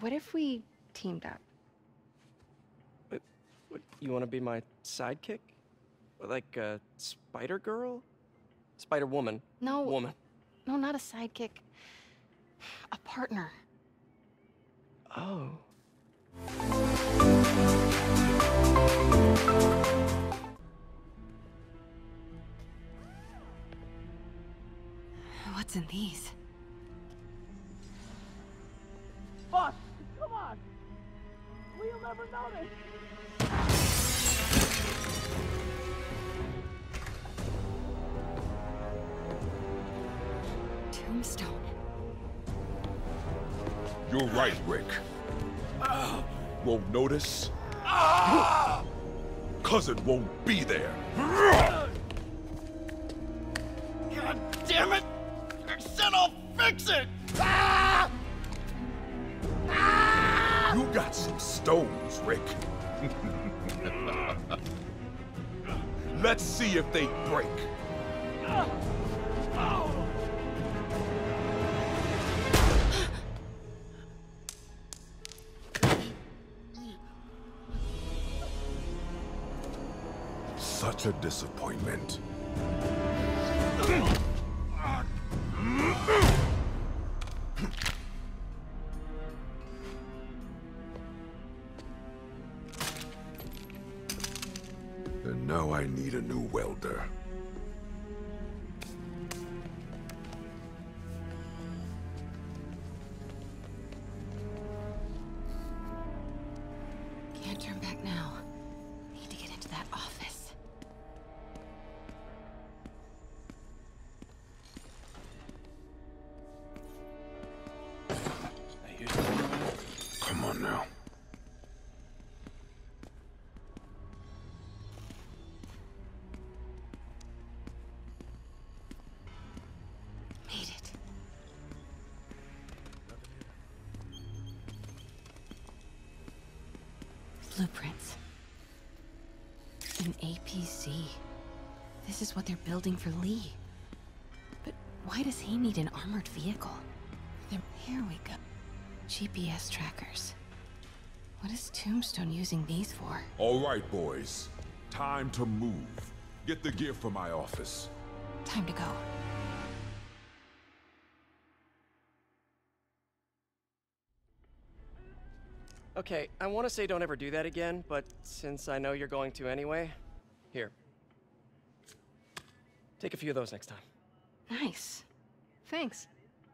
What if we teamed up? What, you want to be my sidekick? Like a spider girl? Spider woman. No. Woman. No, not a sidekick. A partner. Oh. What's in these? Fuck! Come on! We'll never notice! Tombstone. You're right, Rick. Won't notice? Cause it won't be there. God damn it! I said I'll fix it! Got some stones, Rick. Let's see if they break. Such a disappointment. Need a new welder. Blueprints. An APC. This is what they're building for Li. But why does he need an armored vehicle? There, here we go. GPS trackers. What is Tombstone using these for? All right, boys. Time to move. Get the gear from my office. Time to go. Okay, I want to say don't ever do that again, but since I know you're going to anyway, here. Take a few of those next time. Nice. Thanks.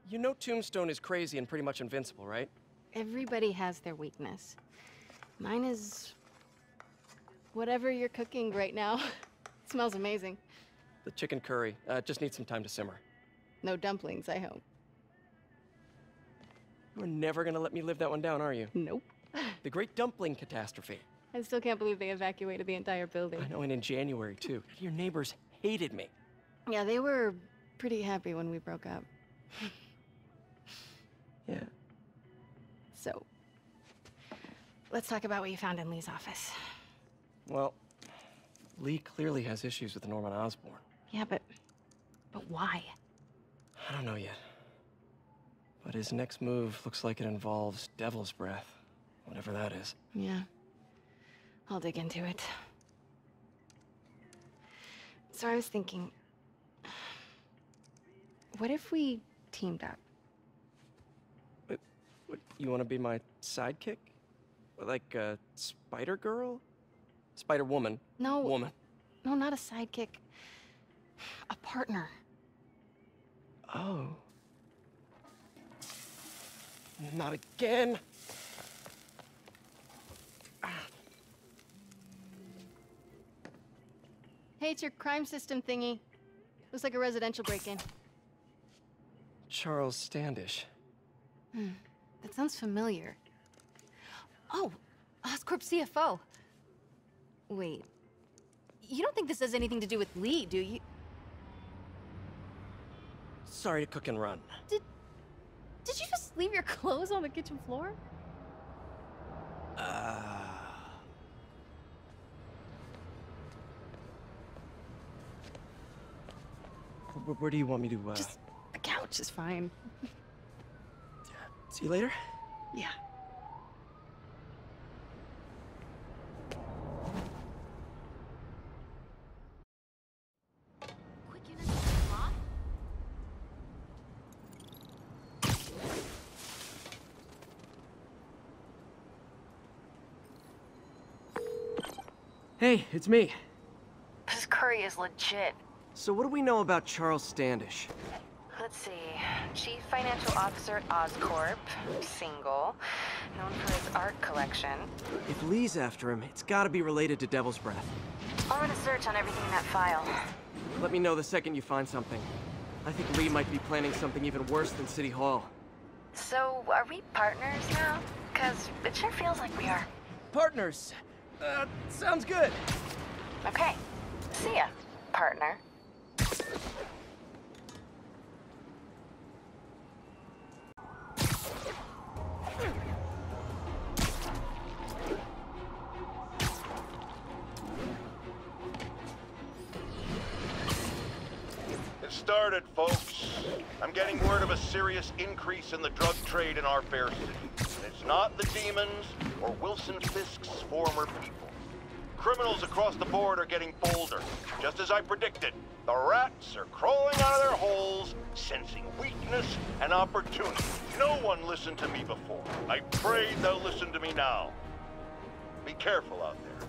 You know Tombstone is crazy and pretty much invincible, right? Everybody has their weakness. Mine is whatever you're cooking right now. it smells amazing. The chicken curry. Uh, just needs some time to simmer. No dumplings, I hope. You're never gonna let me live that one down, are you? Nope. The Great Dumpling Catastrophe. I still can't believe they evacuated the entire building. I know, and in January, too. Your neighbors hated me. Yeah, they were pretty happy when we broke up. Yeah. So, let's talk about what you found in Li's office. Well, Lee clearly has issues with Norman Osborn. Yeah, but but why? I don't know yet. But his next move looks like it involves Devil's Breath. Whatever that is. Yeah. I'll dig into it. So I was thinking, what if we teamed up? What, what, you want to be my sidekick? Like a spider girl? Spider woman. No. Woman. No, not a sidekick. A partner. Oh. Not again. It's your crime system thingy. Looks like a residential break-in. Charles Standish. That sounds familiar. Oh, Oscorp CFO. Wait. You don't think this has anything to do with Li, do you? Sorry to cook and run. Did... Did you just leave your clothes on the kitchen floor? Uh... Where, do you want me to? Uh... Just a couch is fine. See you later. Yeah. Hey, it's me. This curry is legit. So what do we know about Charles Standish? Let's see. Chief Financial Officer at Oscorp. Single. Known for his art collection. If Li's after him, it's gotta be related to Devil's Breath. I'll run a search on everything in that file. Let me know the second you find something. I think Lee might be planning something even worse than City Hall. So, are we partners now? Because it sure feels like we are. Partners! Uh, sounds good. Okay. See ya, partner. Started, folks. I'm getting word of a serious increase in the drug trade in our fair city. And it's not the demons or Wilson Fisk's former people. Criminals across the board are getting bolder. Just as I predicted, the rats are crawling out of their holes, sensing weakness and opportunity. No one listened to me before. I pray they'll listen to me now. Be careful out there.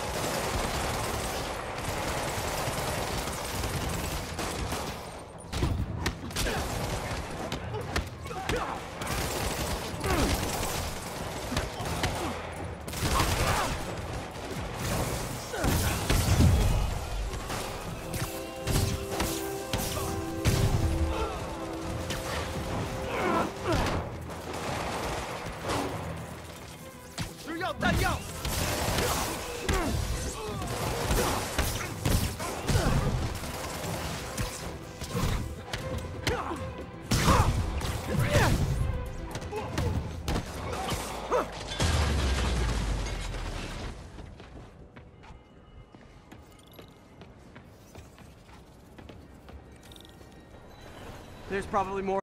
There's probably more.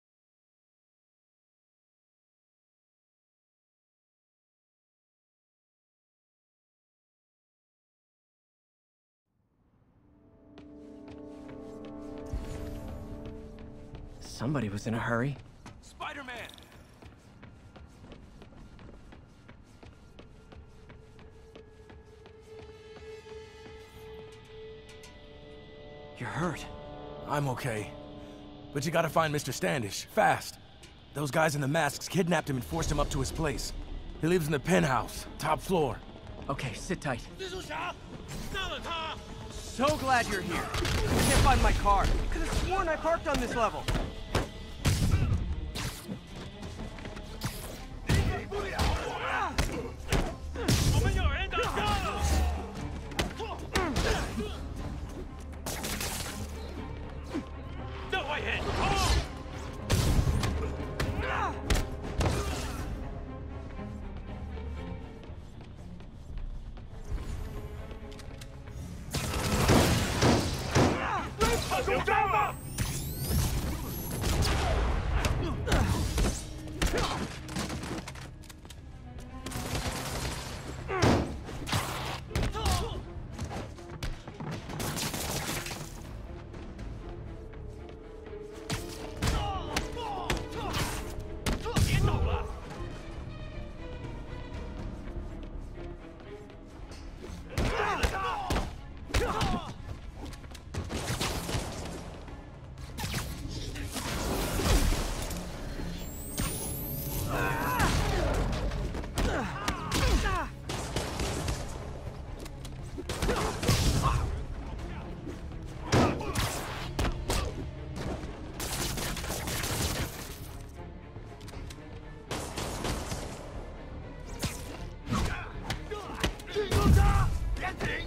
Somebody was in a hurry. Spider-Man! You're hurt. I'm okay. But you gotta find Mr. Standish, fast. Those guys in the masks kidnapped him and forced him up to his place. He lives in the penthouse, top floor. Okay, sit tight. So glad you're here. I can't find my car. Could have sworn I parked on this level. 出战吧。Getting!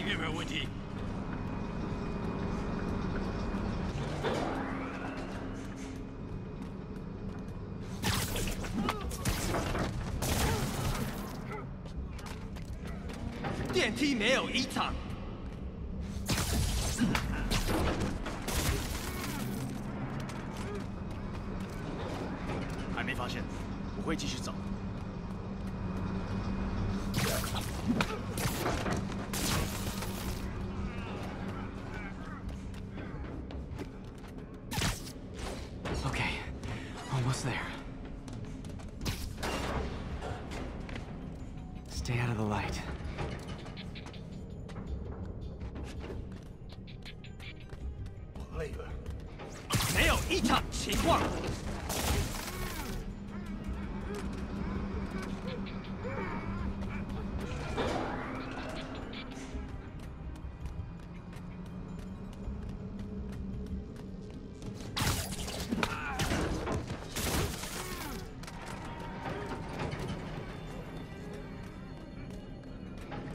这边没有问题。电梯没有异常。还没发现，我会继续找。没有异常情况。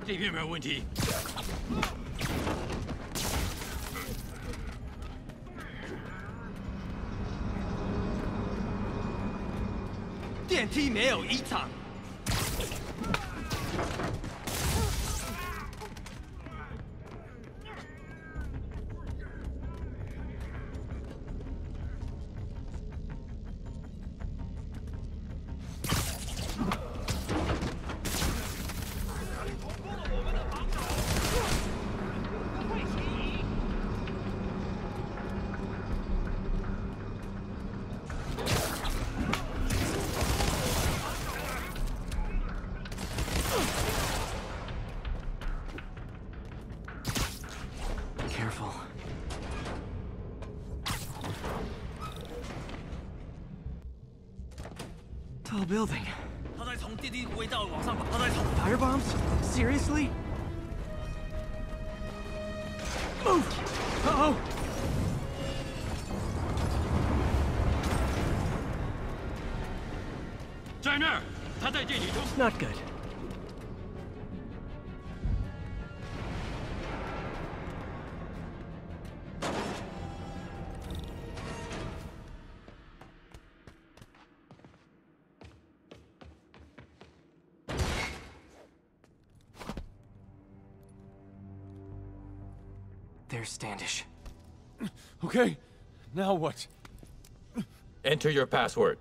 这边没有问题。七没有遗产 tall building. Firebombs? Seriously? Move! Uh-oh! Not good. There's Standish. Okay, now what? Enter your password.